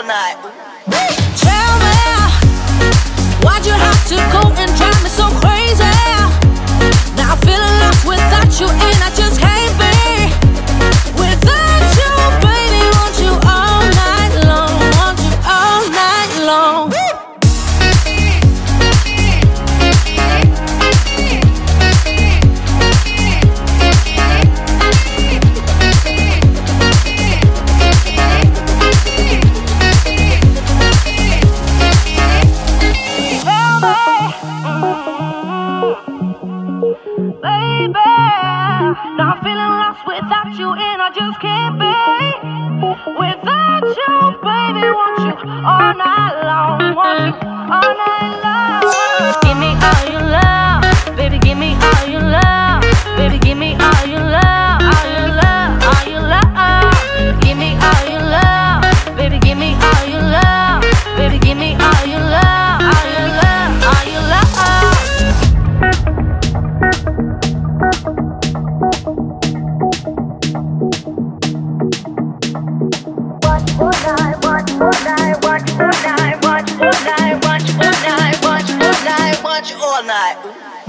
all night, you, and I just can't be without you, baby. Want you all night long, want you all night long. Give me all your love. watch all night, watch all night, watch all night.